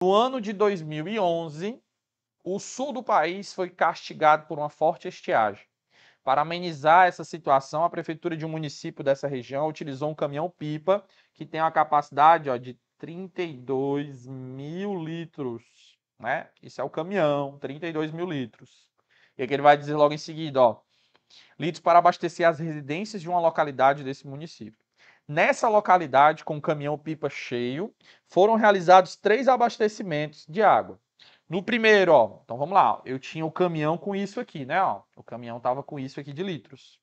No ano de 2011, o sul do país foi castigado por uma forte estiagem. Para amenizar essa situação, a prefeitura de um município dessa região utilizou um caminhão-pipa que tem uma capacidade ó, de 32 mil litros. Né? Isso é o caminhão, 32 mil litros. E aqui ele vai dizer logo em seguida, ó, litros para abastecer as residências de uma localidade desse município. Nessa localidade, com o caminhão-pipa cheio, foram realizados três abastecimentos de água. No primeiro, ó, então vamos lá, eu tinha o caminhão com isso aqui, né? Ó, o caminhão tava com isso aqui de litros.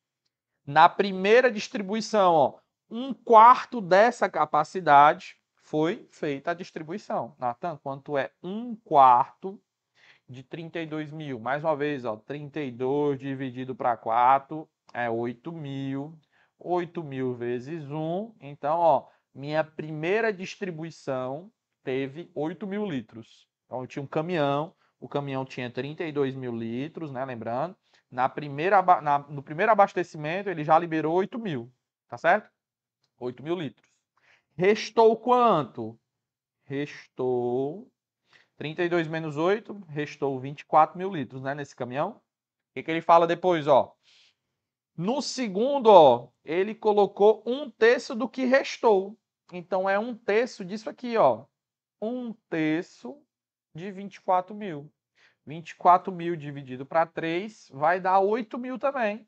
Na primeira distribuição, ó, um quarto dessa capacidade foi feita a distribuição. Natan, quanto é um quarto de 32 mil? Mais uma vez, ó, 32 dividido para 4 é 8 mil. 8 mil vezes 1. Então, ó, minha primeira distribuição teve 8 mil litros. Então, eu tinha um caminhão, o caminhão tinha 32 mil litros, né? Lembrando, na primeira, na, no primeiro abastecimento ele já liberou 8 mil, tá certo? 8 mil litros. Restou quanto? Restou 32 menos 8, restou 24 mil litros, né? Nesse caminhão. O que, que ele fala depois, ó? No segundo, ó, ele colocou um terço do que restou. Então é um terço disso aqui, ó. Um terço de 24 mil. 24 mil dividido para 3 vai dar 8 mil também.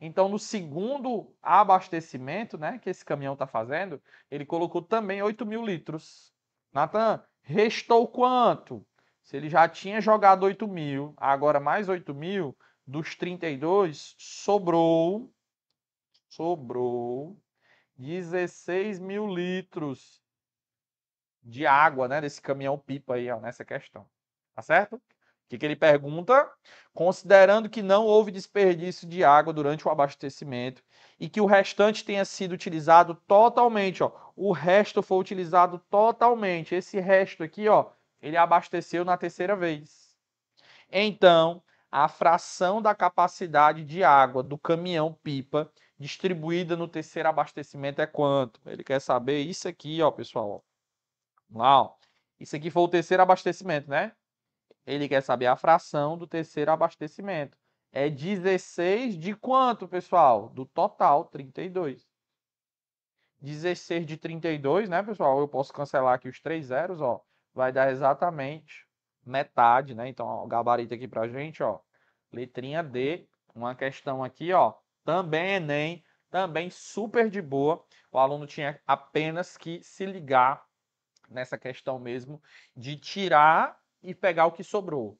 Então, no segundo abastecimento né, que esse caminhão está fazendo, ele colocou também 8 mil litros. Natan, restou quanto? Se ele já tinha jogado 8 mil, agora mais 8 mil, dos 32, sobrou, sobrou 16 mil litros de água, né, desse caminhão pipa aí, ó, nessa questão. Tá certo? O que, que ele pergunta? Considerando que não houve desperdício de água durante o abastecimento e que o restante tenha sido utilizado totalmente, ó, o resto foi utilizado totalmente. Esse resto aqui, ó, ele abasteceu na terceira vez. Então, a fração da capacidade de água do caminhão pipa distribuída no terceiro abastecimento é quanto? Ele quer saber isso aqui, ó, pessoal. Lá, ó. Isso aqui foi o terceiro abastecimento, né? Ele quer saber a fração do terceiro abastecimento. É 16 de quanto, pessoal? Do total, 32. 16 de 32, né, pessoal? Eu posso cancelar aqui os três zeros, ó. Vai dar exatamente metade, né? Então, ó, o gabarito aqui pra gente, ó. Letrinha D, uma questão aqui, ó. Também Enem, também super de boa. O aluno tinha apenas que se ligar nessa questão mesmo de tirar e pegar o que sobrou.